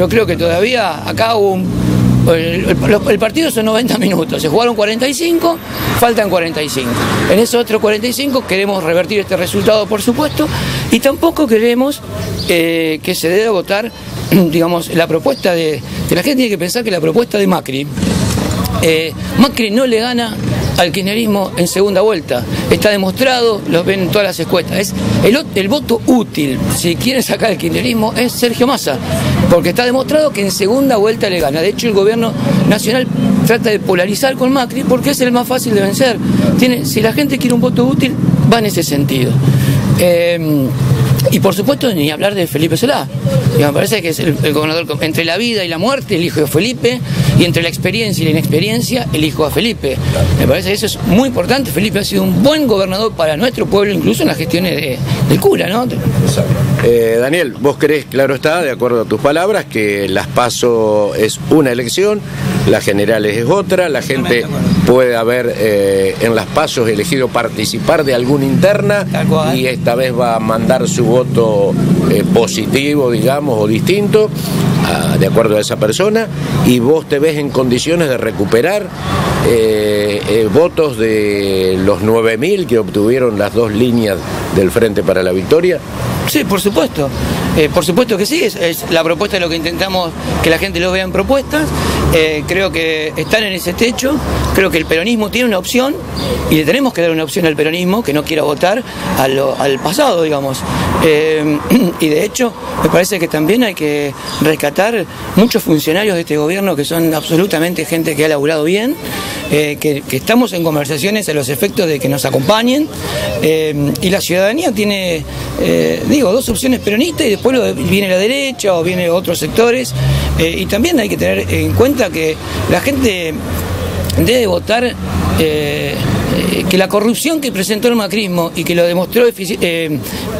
Yo creo que todavía acá hubo un el, partido son 90 minutos, se jugaron 45, faltan 45. En esos otros 45 queremos revertir este resultado, por supuesto, y tampoco queremos eh, que se debe votar, digamos, la propuesta de... Que la gente tiene que pensar que la propuesta de Macri, eh, Macri no le gana al kirchnerismo en segunda vuelta. Está demostrado, lo ven en todas las encuestas. Es el, voto útil, si quieren sacar el kirchnerismo, es Sergio Massa, porque está demostrado que en segunda vuelta le gana. De hecho, el gobierno nacional trata de polarizar con Macri porque es el más fácil de vencer. Tiene, si la gente quiere un voto útil, va en ese sentido. Eh, y por supuesto, ni hablar de Felipe Solá. me parece que es el, gobernador entre la vida y la muerte, el hijo de Felipe, y entre la experiencia y la inexperiencia, el hijo de Felipe. Me parece que eso es muy importante. Felipe ha sido un buen gobernador para nuestro pueblo, incluso en las gestiones del cura, ¿no? Eh, Daniel, vos crees, claro está, de acuerdo a tus palabras, que las PASO es una elección, las generales es otra, la gente puede haber eh, en las pasos elegido participar de alguna interna y esta vez va a mandar su voto eh, positivo, digamos, o distinto, de acuerdo a esa persona, y vos te ves en condiciones de recuperar eh, votos de los 9.000 que obtuvieron las dos líneas del Frente para la Victoria. Sí, por supuesto. Eh, por supuesto que sí, es, la propuesta de lo que intentamos que la gente lo vea en propuestas. Eh, creo que están en ese techo, creo que el peronismo tiene una opción y le tenemos que dar una opción al peronismo que no quiera votar al pasado, digamos. Eh, y de hecho, me parece que también hay que rescatar muchos funcionarios de este gobierno que son absolutamente gente que ha laburado bien, que, estamos en conversaciones a los efectos de que nos acompañen y la ciudadanía tiene, digo, dos opciones peronistas y después viene la derecha o viene otros sectores. Eh, y también hay que tener en cuenta que la gente debe votar eh, eh, que la corrupción que presentó el macrismo y que lo demostró eh,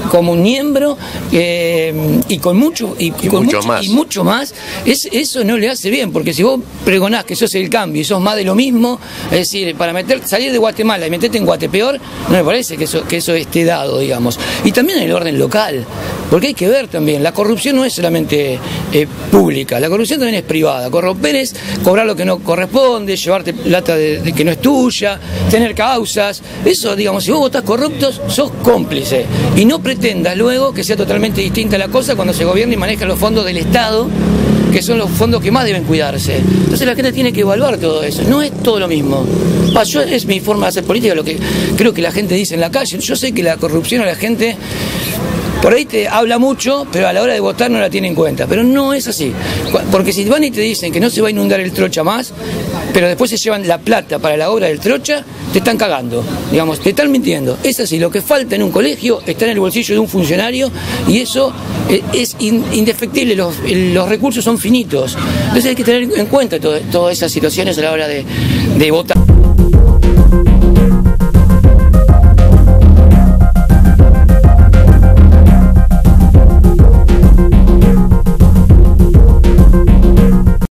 como un miembro eh, y con mucho y, con mucho, más, y mucho más es, eso no le hace bien porque si vos pregonás que sos el cambio y sos más de lo mismo es decir para meter salir de Guatemala y meterte en Guatepeor no me parece que eso que eso esté dado digamos y también en el orden local porque hay que ver también la corrupción no es solamente pública la corrupción también es privada corromper es cobrar lo que no corresponde llevarte plata de, que no es tuya tener causas. Eso, digamos, si vos votás corruptos, sos cómplice. Y no pretendas luego que sea totalmente distinta la cosa cuando se gobierna y maneja los fondos del Estado que son los fondos que más deben cuidarse. Entonces la gente tiene que evaluar todo eso. No es todo lo mismo. yo, es mi forma de hacer política, lo que creo que la gente dice en la calle. Yo sé que la corrupción a la gente por ahí te habla mucho, pero a la hora de votar no la tiene en cuenta. Pero no es así. Porque si van y te dicen que no se va a inundar el trocha más, pero después se llevan la plata para la obra del trocha, te están cagando. Digamos, te están mintiendo. Es así. Lo que falta en un colegio está en el bolsillo de un funcionario y eso eh, es indefectible. Los, recursos son finitos. Entonces hay que tener en cuenta todas esas situaciones a la hora de votar.